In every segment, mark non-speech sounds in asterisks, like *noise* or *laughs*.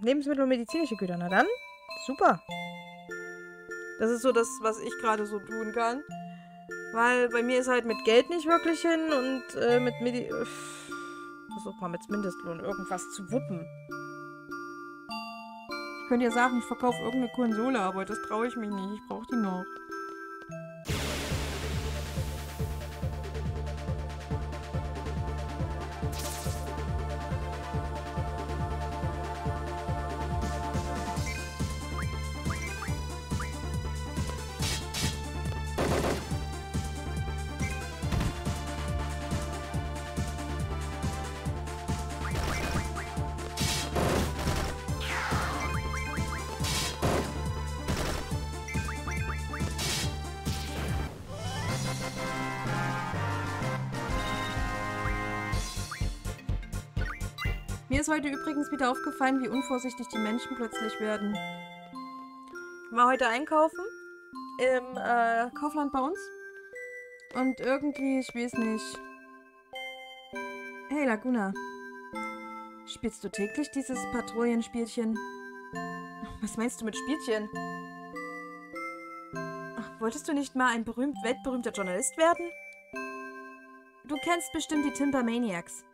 Lebensmittel und medizinische Güter. Na dann, super. Das ist so das, was ich gerade so tun kann. Weil bei mir ist halt mit Geld nicht wirklich hin und äh, mit Medi... Versuch mal mit Mindestlohn irgendwas zu wuppen. Ich könnte ja sagen, ich verkaufe irgendeine Konsole, aber das traue ich mich nicht. Ich brauche die noch. Mir ist heute übrigens wieder aufgefallen, wie unvorsichtig die Menschen plötzlich werden. Ich war heute einkaufen im äh, Kaufland bei uns. Und irgendwie, ich weiß nicht. Hey Laguna. Spielst du täglich dieses Patrouillenspielchen? Was meinst du mit Spielchen? Wolltest du nicht mal ein berühmt, weltberühmter Journalist werden? Du kennst bestimmt die Timbermaniacs.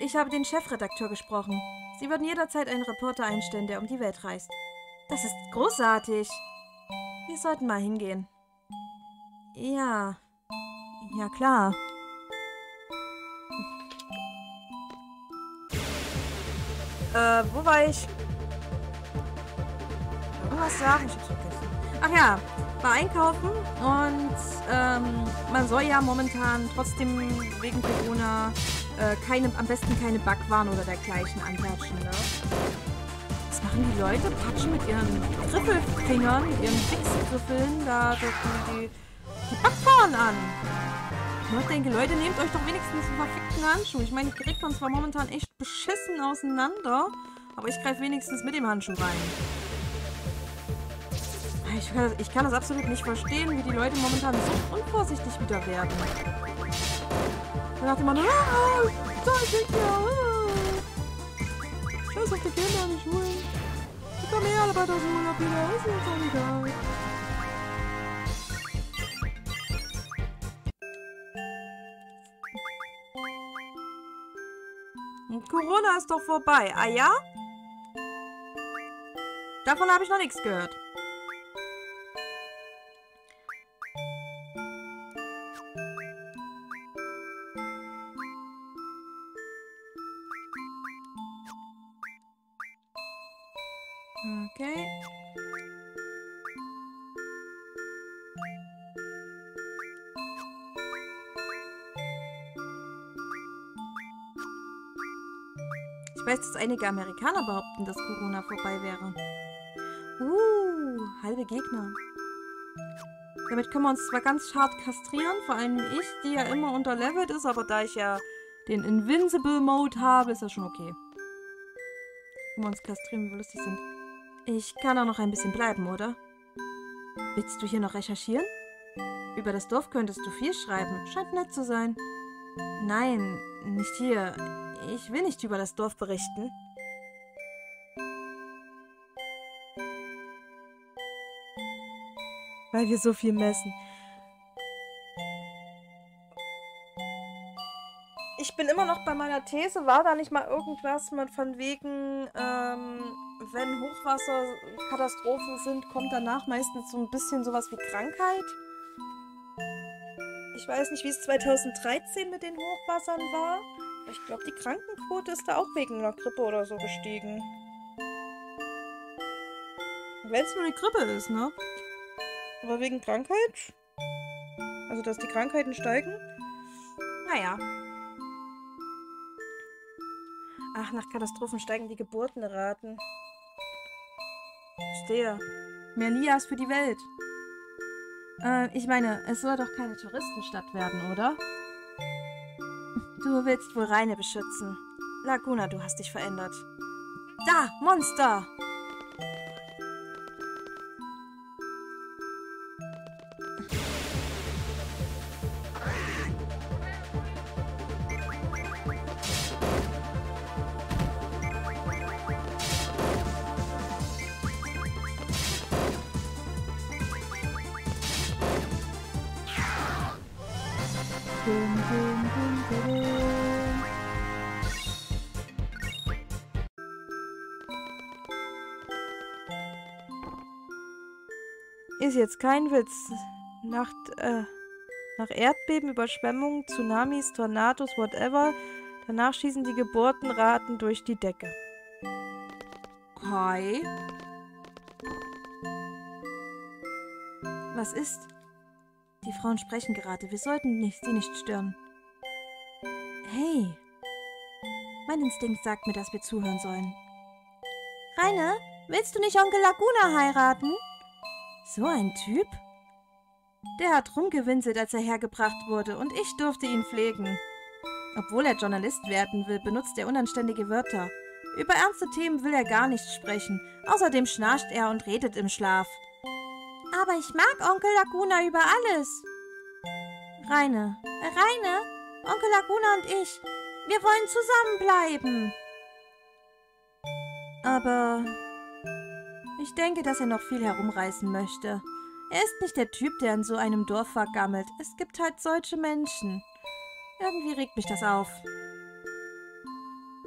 Ich habe den Chefredakteur gesprochen. Sie würden jederzeit einen Reporter einstellen, der um die Welt reist. Das ist großartig. Wir sollten mal hingehen. Ja. Ja, klar. Äh, wo war ich? Irgendwas sagen? Ich hab's vergessen. Ach ja, war einkaufen und ähm, man soll ja momentan trotzdem wegen Corona äh, keine, am besten keine Backwaren oder dergleichen antatschen, ne? Was machen die Leute? Patschen mit ihren Griffelfingern, mit ihren Fixgriffeln da die, die, Backwaren an. Ich denke, Leute, nehmt euch doch wenigstens einen verfickten Handschuh. Ich meine, die kriegt man zwar momentan echt beschissen auseinander, aber ich greife wenigstens mit dem Handschuh rein. Ich kann, ich kann das absolut nicht verstehen, wie die Leute momentan so unvorsichtig wieder werden. Da dachte man, ah, Zeug ja, ah. Scheiß auf die Kinder an die Schulen. Die kommen eh alle bald aus dem Urlaub wieder, ist uns auch egal. Corona ist doch vorbei, ah ja? Davon habe ich noch nichts gehört. Okay. Ich weiß, dass einige Amerikaner behaupten, dass Corona vorbei wäre. Uh, halbe Gegner. Damit können wir uns zwar ganz hart kastrieren, vor allem ich, die ja immer unterlevelt ist, aber da ich ja den Invincible Mode habe, ist das schon okay. Können wir uns kastrieren, wie wir lustig sind. Ich kann auch noch ein bisschen bleiben, oder? Willst du hier noch recherchieren? Über das Dorf könntest du viel schreiben. Scheint nett zu sein. Nein, nicht hier. Ich will nicht über das Dorf berichten. Weil wir so viel messen. Ich bin immer noch bei meiner These. War da nicht mal irgendwas von wegen, wenn Hochwasserkatastrophen sind, kommt danach meistens so ein bisschen sowas wie Krankheit? Ich weiß nicht, wie es 2013 mit den Hochwassern war. Ich glaube, die Krankenquote ist da auch wegen einer Grippe oder so gestiegen. Wenn es nur eine Grippe ist, ne? Aber wegen Krankheit? Also, dass die Krankheiten steigen? Naja. Ach, nach Katastrophen steigen die Geburtenraten. Verstehe. Mehr Lias für die Welt. Äh, ich meine, es soll doch keine Touristenstadt werden, oder? Du willst wohl Reine beschützen. Laguna, du hast dich verändert. Da, Monster! Ist jetzt kein Witz. Nach, äh, nach Erdbeben, Überschwemmungen, Tsunamis, Tornados, whatever. Danach schießen die Geburtenraten durch die Decke. Kai? Was ist? Die Frauen sprechen gerade. Wir sollten nicht, sie nicht stören. Hey. Mein Instinkt sagt mir, dass wir zuhören sollen. Rainer, willst du nicht Onkel Laguna heiraten? So ein Typ? Der hat rumgewinselt, als er hergebracht wurde, und ich durfte ihn pflegen. Obwohl er Journalist werden will, benutzt er unanständige Wörter. Über ernste Themen will er gar nicht sprechen. Außerdem schnarcht er und redet im Schlaf. Aber ich mag Onkel Laguna über alles. Reine, Reine, Onkel Laguna und ich, wir wollen zusammenbleiben. Aber ich denke, dass er noch viel herumreißen möchte. Er ist nicht der Typ, der in so einem Dorf vergammelt. Es gibt halt solche Menschen. Irgendwie regt mich das auf.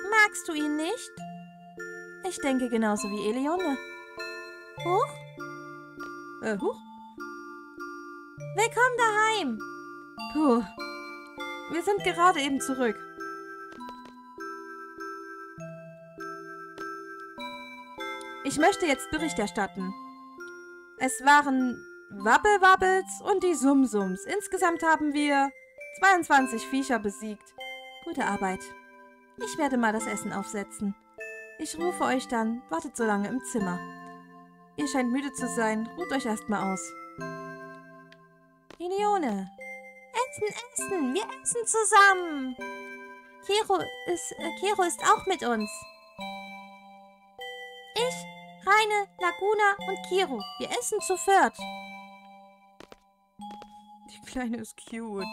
Magst du ihn nicht? Ich denke genauso wie Eleone. Huch? Äh, huch? Willkommen daheim! Puh. Wir sind gerade eben zurück. Ich möchte jetzt Bericht erstatten. Es waren Wabbelwabbels und die Sumsums. Insgesamt haben wir 22 Viecher besiegt. Gute Arbeit. Ich werde mal das Essen aufsetzen. Ich rufe euch dann. Wartet so lange im Zimmer. Ihr scheint müde zu sein. Ruht euch erstmal aus. Helione. Essen, essen. Wir essen zusammen. Kero ist, äh, Kero ist auch mit uns. Ich, Reine, Laguna und Kiro. Wir essen zu viert. Die Kleine ist cute.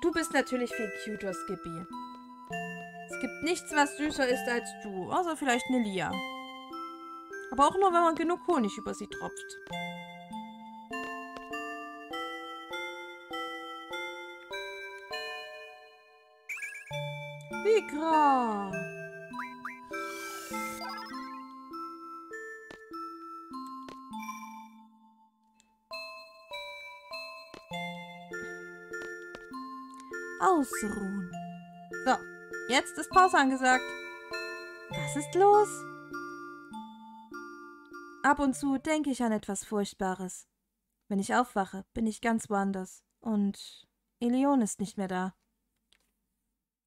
Du bist natürlich viel cuter, Skippy. Gibt nichts, was süßer ist als du, außer vielleicht eine Lia. Aber auch nur, wenn man genug Honig über sie tropft. Vigra! Ausruhen. Jetzt ist Pause angesagt. Was ist los? Ab und zu denke ich an etwas Furchtbares. Wenn ich aufwache, bin ich ganz woanders. Und Elion ist nicht mehr da.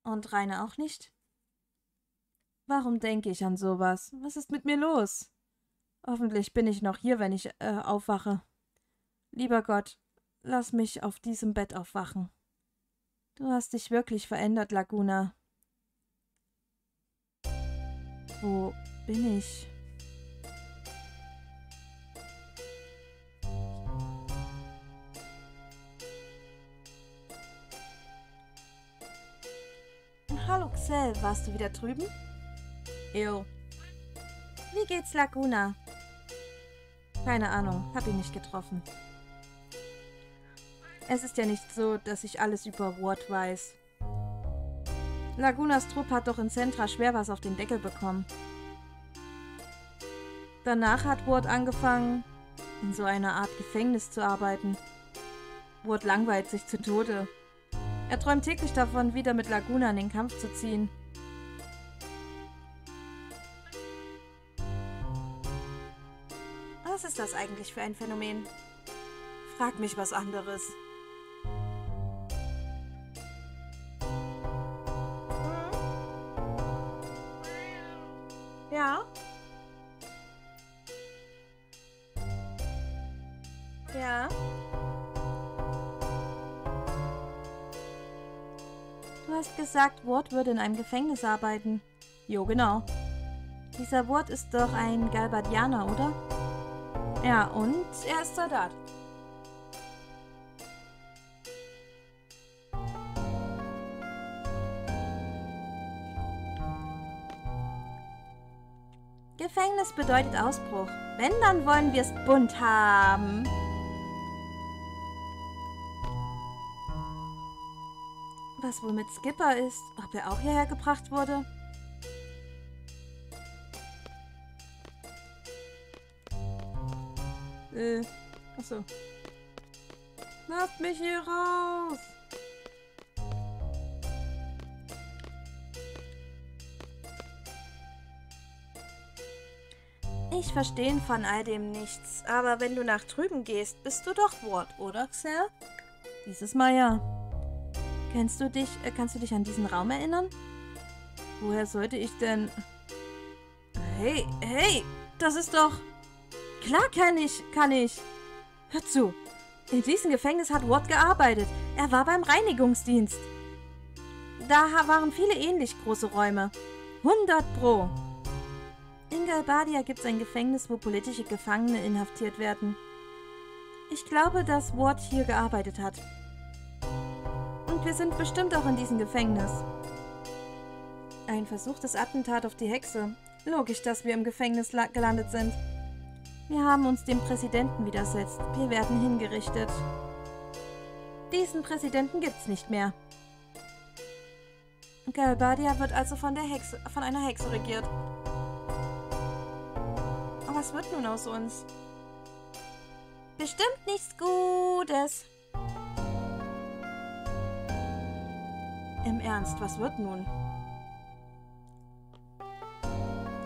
Und Rainer auch nicht? Warum denke ich an sowas? Was ist mit mir los? Hoffentlich bin ich noch hier, wenn ich äh, aufwache. Lieber Gott, lass mich auf diesem Bett aufwachen. Du hast dich wirklich verändert, Laguna. Wo bin ich? Hallo Xel, warst du wieder drüben? Jo. Wie geht's Laguna? Keine Ahnung, hab ihn nicht getroffen. Es ist ja nicht so, dass ich alles über Ward weiß. Lagunas Trupp hat doch in Centra schwer was auf den Deckel bekommen. Danach hat Ward angefangen, in so einer Art Gefängnis zu arbeiten. Ward langweilt sich zu Tode. Er träumt täglich davon, wieder mit Laguna in den Kampf zu ziehen. Was ist das eigentlich für ein Phänomen? Frag mich was anderes. Ja. Ja. Du hast gesagt, Ward würde in einem Gefängnis arbeiten. Jo, genau. Dieser Ward ist doch ein Galbadianer, oder? Ja, und er ist Soldat. Gefängnis bedeutet Ausbruch. Wenn, dann wollen wir es bunt haben. Was wohl mit Skipper ist? Ob er auch hierher gebracht wurde? Äh, achso. Lasst mich hier raus! Ich verstehe von all dem nichts, aber wenn du nach drüben gehst, bist du doch Ward, oder, Xel? Dieses Mal ja. Kennst du dich, äh, kannst du dich an diesen Raum erinnern? Woher sollte ich denn... Hey, hey, das ist doch... Klar kann ich, kann ich. Hör zu. In diesem Gefängnis hat Watt gearbeitet. Er war beim Reinigungsdienst. Da waren viele ähnlich große Räume. 100 pro. In Galbadia gibt es ein Gefängnis, wo politische Gefangene inhaftiert werden. Ich glaube, dass Ward hier gearbeitet hat. Und wir sind bestimmt auch in diesem Gefängnis. Ein versuchtes Attentat auf die Hexe. Logisch, dass wir im Gefängnis gelandet sind. Wir haben uns dem Präsidenten widersetzt. Wir werden hingerichtet. Diesen Präsidenten gibt's nicht mehr. Galbadia wird also von, der Hexe, von einer Hexe regiert. Was wird nun aus uns? Bestimmt nichts Gutes. Im Ernst, was wird nun?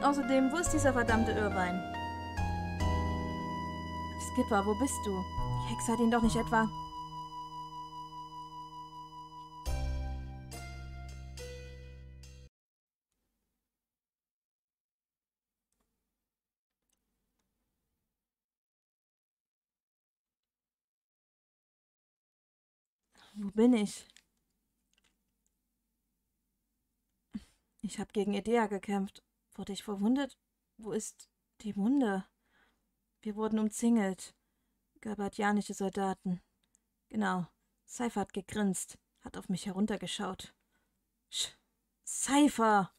Außerdem, wo ist dieser verdammte Irrwein? Skipper, wo bist du? Die Hexe hat ihn doch nicht etwa... Wo bin ich? Ich habe gegen Idea gekämpft. Wurde ich verwundet? Wo ist die Wunde? Wir wurden umzingelt. Gabatianische Soldaten. Genau. Cypher hat gegrinst, hat auf mich heruntergeschaut. Sch Cypher!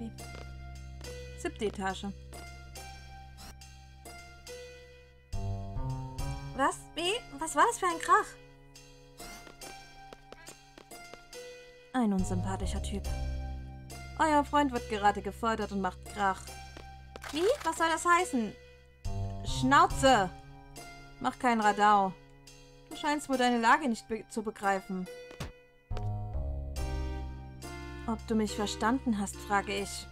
Gibi. Siebte Etage. Was? Wie? Was war das für ein Krach? Ein unsympathischer Typ. Euer Freund wird gerade gefordert und macht Krach. Wie? Was soll das heißen? Schnauze! Mach kein Radau. Du scheinst wohl deine Lage nicht be zu begreifen. Ob du mich verstanden hast, frage ich.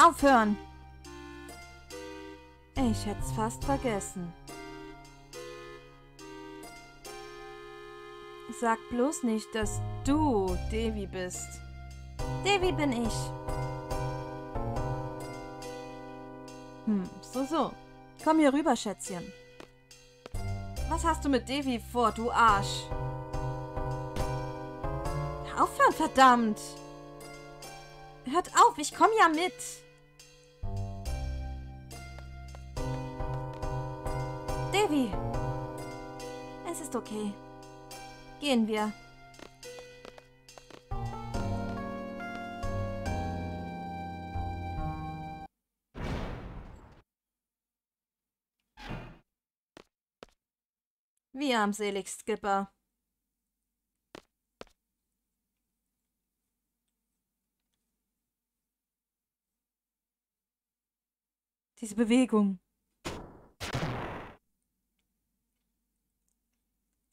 Aufhören! Ich hätte es fast vergessen. Sag bloß nicht, dass du Devi bist. Devi bin ich. Hm, so, so. Komm hier rüber, Schätzchen. Was hast du mit Devi vor, du Arsch? Aufhören, verdammt! Hört auf, ich komm ja mit! Devi! Es ist okay. Gehen wir. Wie armselig, Skipper. Diese Bewegung.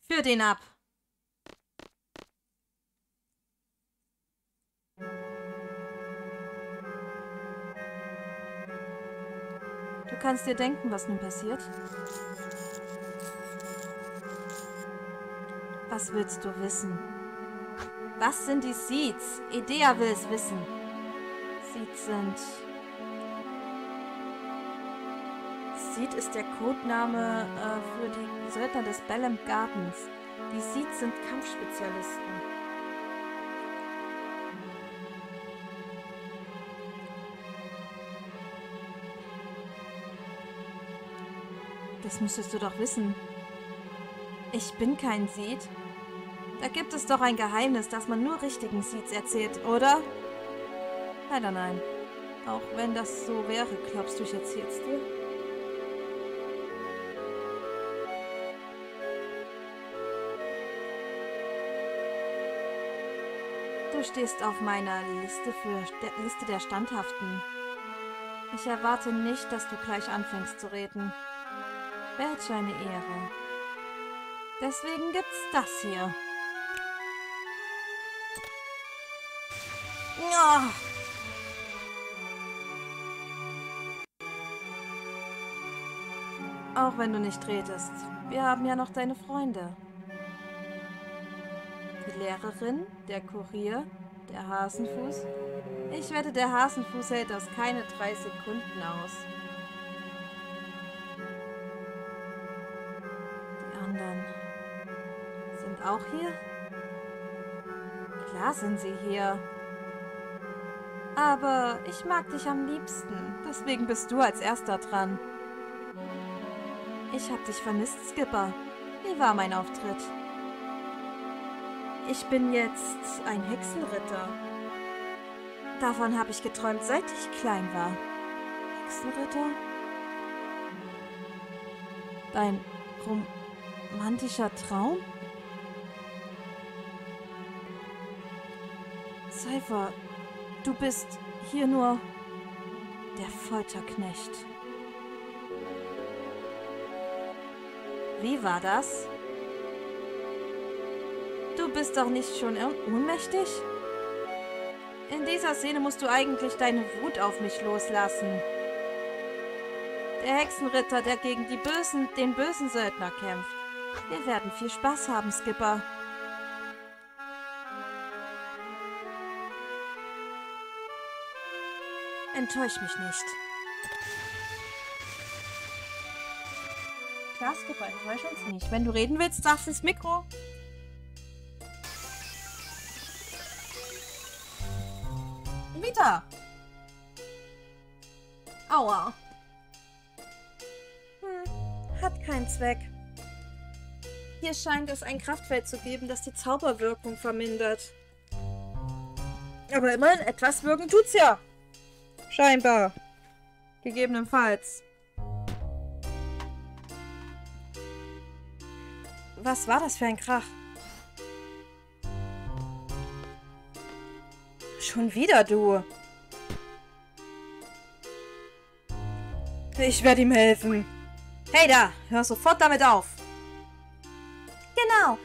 Führ den ab. Du kannst dir denken, was nun passiert. Was willst du wissen? Was sind die Seeds? Idea will es wissen. Seeds sind... Seed ist der Codename äh, für die Söldner des Bellem Gardens. Die Seeds sind Kampfspezialisten. Das müsstest du doch wissen. Ich bin kein Seed. Da gibt es doch ein Geheimnis, das man nur richtigen Seeds erzählt, oder? Leider nein. Auch wenn das so wäre, glaubst du, ich erzähl's dir? Du stehst auf meiner Liste für der Liste der Standhaften. Ich erwarte nicht, dass du gleich anfängst zu reden. Welch eine Ehre. Deswegen gibt's das hier. Ja. Auch wenn du nicht redest. Wir haben ja noch deine Freunde. Die Lehrerin, der Kurier, der Hasenfuß. Ich wette, der Hasenfuß hält das keine drei Sekunden aus. auch hier? Klar sind sie hier. Aber ich mag dich am liebsten. Deswegen bist du als erster dran. Ich hab dich vermisst, Skipper. Wie war mein Auftritt? Ich bin jetzt ein Hexenritter. Davon habe ich geträumt, seit ich klein war. Hexenritter? Dein romantischer Traum? Cypher, du bist hier nur der Folterknecht. Wie war das? Du bist doch nicht schon ohnmächtig? In dieser Szene musst du eigentlich deine Wut auf mich loslassen. Der Hexenritter, der gegen die bösen, den bösen Söldner kämpft. Wir werden viel Spaß haben, Skipper. Enttäusch mich nicht. Klar, Skipper, enttäusch uns nicht. Wenn du reden willst, sagst du ins Mikro. Vita! Aua. Hm, hat keinen Zweck. Hier scheint es ein Kraftfeld zu geben, das die Zauberwirkung vermindert. Aber immerhin, etwas wirken tut's ja. Scheinbar. Gegebenenfalls. Was war das für ein Krach? Schon wieder du. Ich werde ihm helfen. Hey da, hör sofort damit auf. Genau,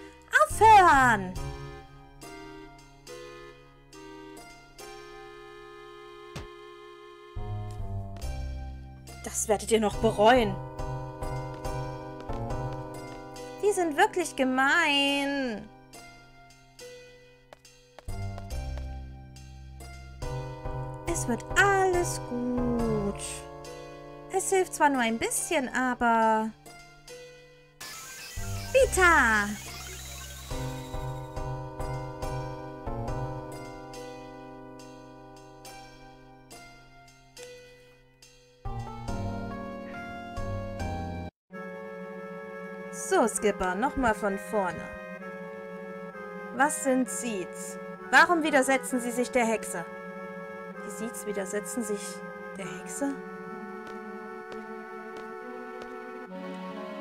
aufhören! Das werdet ihr noch bereuen. Die sind wirklich gemein. Es wird alles gut. Es hilft zwar nur ein bisschen, aber... Vita! So, Skipper, nochmal von vorne. Was sind Seeds? Warum widersetzen sie sich der Hexe? Die Seeds widersetzen sich der Hexe?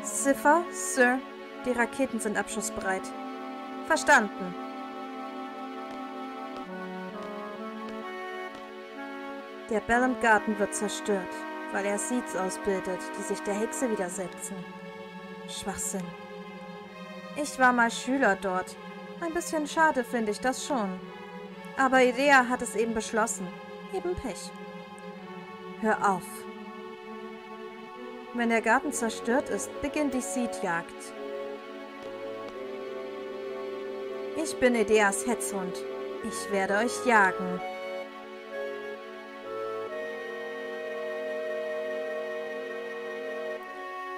Ziffer, Sir, die Raketen sind abschussbereit. Verstanden. Der Bellum Garten wird zerstört, weil er Seeds ausbildet, die sich der Hexe widersetzen. Schwachsinn. Ich war mal Schüler dort. Ein bisschen schade finde ich das schon. Aber Idea hat es eben beschlossen. Eben Pech. Hör auf. Wenn der Garten zerstört ist, beginnt die Seedjagd. Ich bin Edeas Hetzhund. Ich werde euch jagen.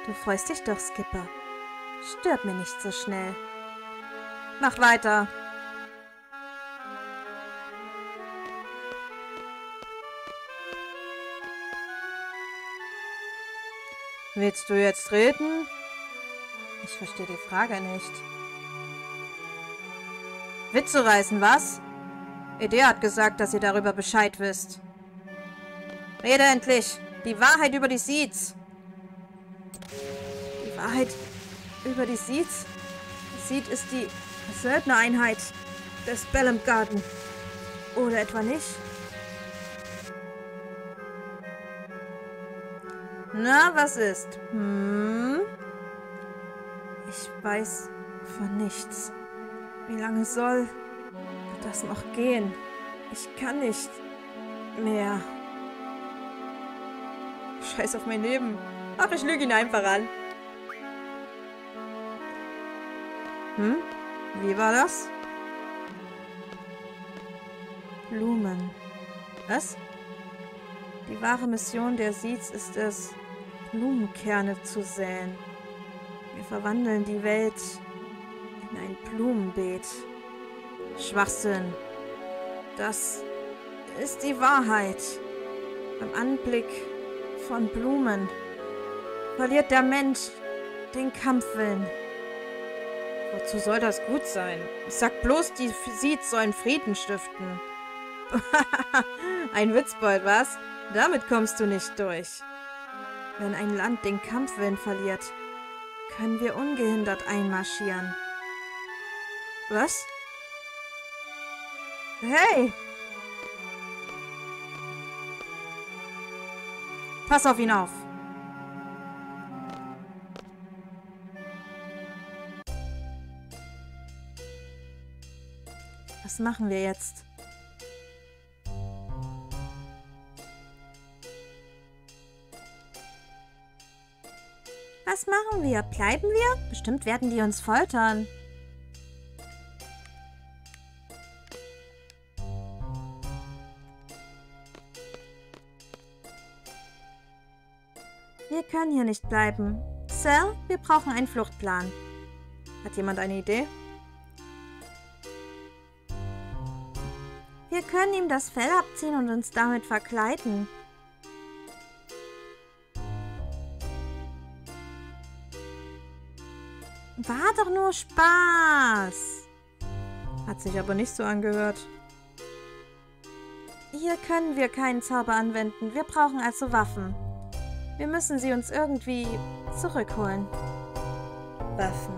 Du freust dich doch, Skipper. Stirb mir nicht so schnell. Mach weiter. Willst du jetzt reden? Ich verstehe die Frage nicht. Witze reißen, was? Ede hat gesagt, dass ihr darüber Bescheid wisst. Rede endlich! Die Wahrheit über die Seeds! Wahrheit über die Seeds? Seed ist die Söldnereinheit des Bellum Garden. Oder etwa nicht? Na, was ist? Hm? Ich weiß von nichts. Wie lange soll das noch gehen? Ich kann nicht mehr. Scheiß auf mein Leben. Ach, ich lüge ihn einfach an. Hm? Wie war das? Blumen. Was? Die wahre Mission der Seeds ist es, Blumenkerne zu säen. Wir verwandeln die Welt in ein Blumenbeet. Schwachsinn. Das ist die Wahrheit. Beim Anblick von Blumen verliert der Mensch den Kampfwillen. Wozu soll das gut sein? Ich sag bloß, die Seeds sollen Frieden stiften. *laughs* ein Witzbold, was? Damit kommst du nicht durch. Wenn ein Land den Kampfwillen verliert, können wir ungehindert einmarschieren. Was? Hey! Pass auf ihn auf. Was machen wir jetzt? Was machen wir? Bleiben wir? Bestimmt werden die uns foltern. Wir können hier nicht bleiben. Sal, wir brauchen einen Fluchtplan. Hat jemand eine Idee? Wir können ihm das Fell abziehen und uns damit verkleiden. War doch nur Spaß. Hat sich aber nicht so angehört. Hier können wir keinen Zauber anwenden. Wir brauchen also Waffen. Wir müssen sie uns irgendwie zurückholen. Waffen.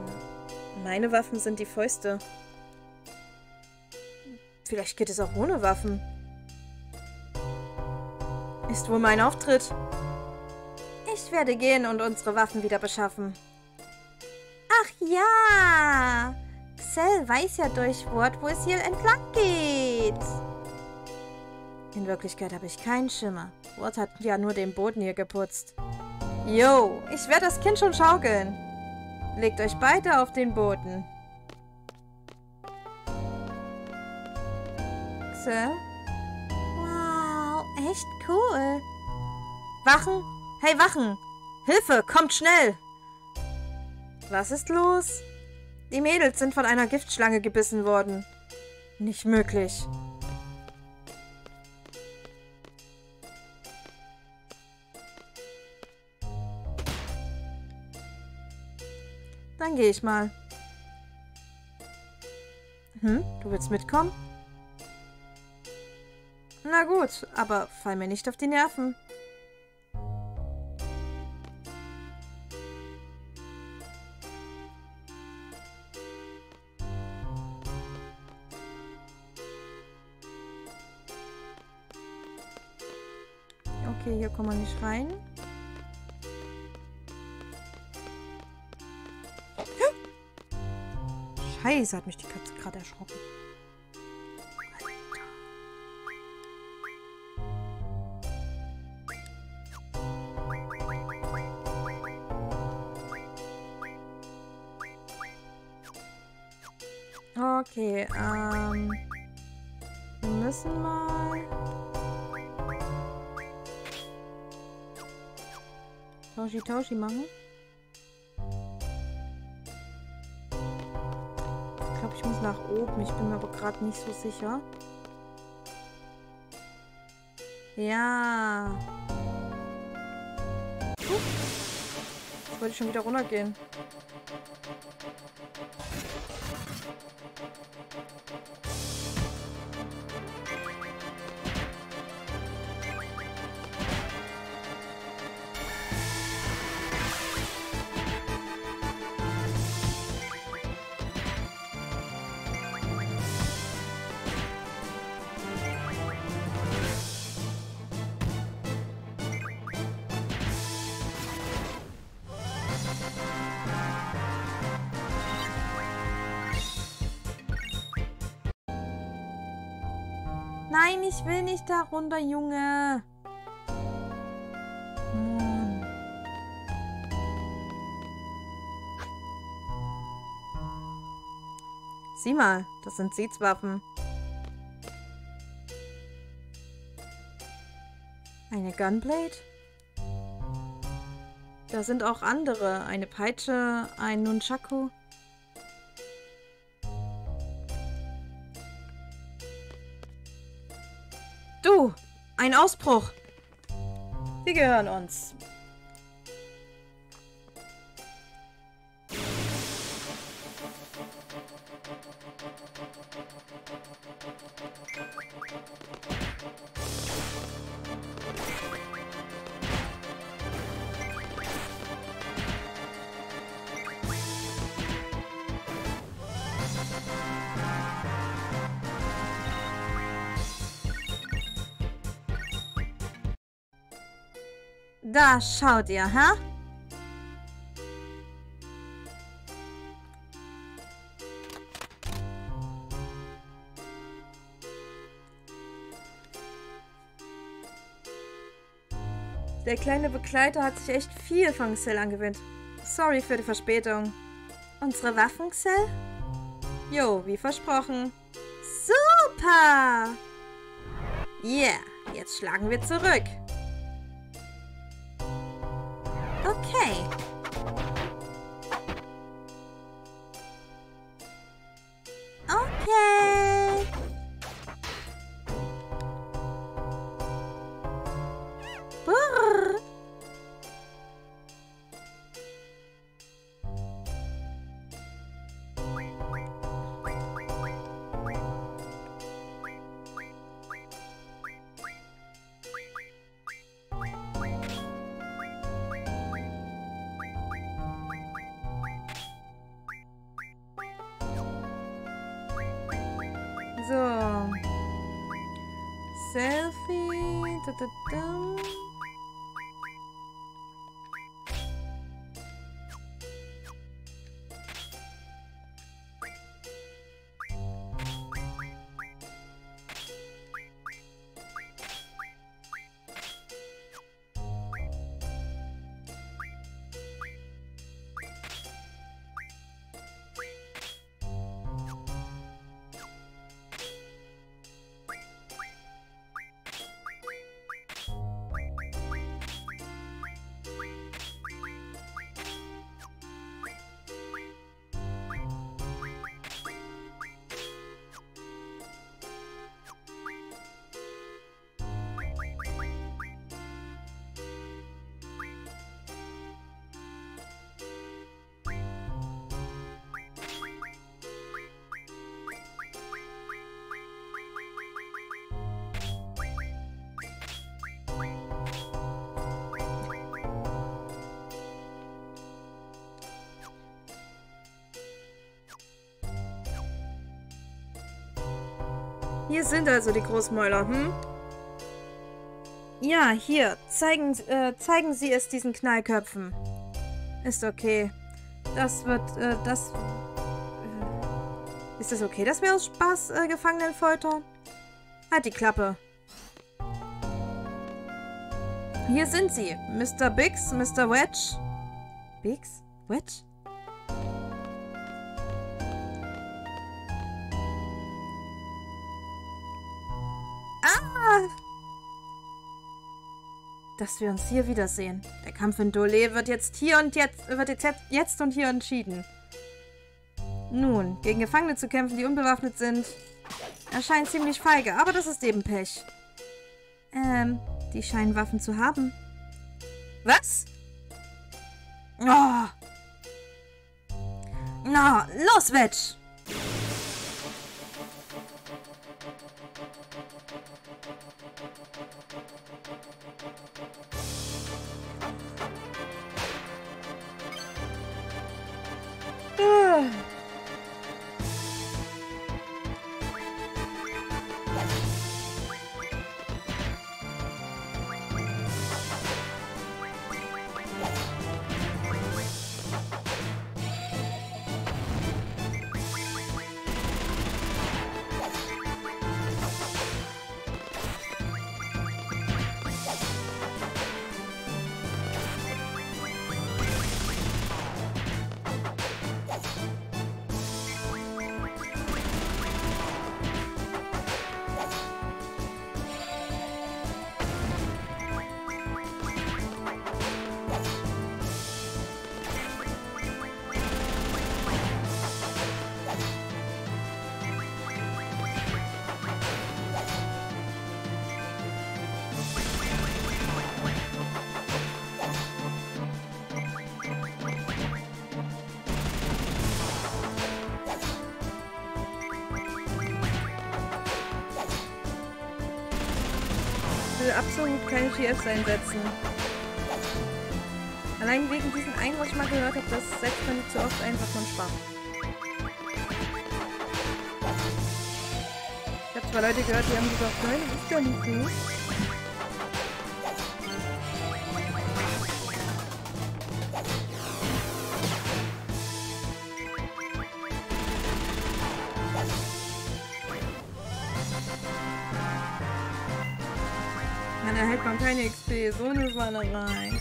Meine Waffen sind die Fäuste. Vielleicht geht es auch ohne Waffen. Ist wohl mein Auftritt. Ich werde gehen und unsere Waffen wieder beschaffen. Ach ja! Xell weiß ja durch Wort, wo es hier entlang geht. In Wirklichkeit habe ich keinen Schimmer. Wort hat ja nur den Boden hier geputzt. Yo, ich werde das Kind schon schaukeln. Legt euch beide auf den Boden. Xell? Wow, echt cool. Wachen? Hey, Wachen! Hilfe, kommt schnell! Was ist los? Die Mädels sind von einer Giftschlange gebissen worden. Nicht möglich. Dann gehe ich mal. Hm, du willst mitkommen? Na gut, aber fall mir nicht auf die Nerven. Okay, hier kommen wir nicht rein. Scheiße, hat mich die Katze gerade erschrocken. Müssen mal... Taushi Taushi machen. Ich glaube, ich muss nach oben. Ich bin mir aber gerade nicht so sicher. Ja. Jetzt wollte ich schon wieder runtergehen. Ich will nicht da runter, Junge. Sieh mal, das sind Sitzwaffen. Eine Gunblade? Da sind auch andere. Eine Peitsche, ein Nunchaku. Ein Ausbruch. Sie gehören uns. Da schaut ihr, hä? Der kleine Begleiter hat sich echt viel von Xell angewöhnt. Sorry für die Verspätung. Unsere Waffen, Xell? Jo, wie versprochen. Super! Yeah, jetzt schlagen wir zurück. Selfie. Da, Hier sind also die Großmäuler, hm? Ja, hier. Zeigen, äh, zeigen Sie es diesen Knallköpfen. Ist okay. Das wird, äh, das... Äh, ist es okay, dass wir aus Spaß äh, Gefangenen foltern? Halt die Klappe. Hier sind sie. Mr. Biggs, Mr. Wedge. Biggs? Wedge? Dass wir uns hier wiedersehen. Der Kampf in Dole wird jetzt hier und jetzt, wird jetzt, jetzt und hier entschieden. Nun, gegen Gefangene zu kämpfen, die unbewaffnet sind, erscheint ziemlich feige, aber das ist eben Pech. Ähm, die scheinen Waffen zu haben. Was? Oh. Na, los, Wedge! Absolut keine GFs einsetzen. Allein wegen diesem einen, was ich mal gehört habe, das setzt man nicht so oft einfach von schwach. Ich habe zwei Leute gehört, die haben gesagt, nein, das ist ja nicht gut. Dann erhält man keine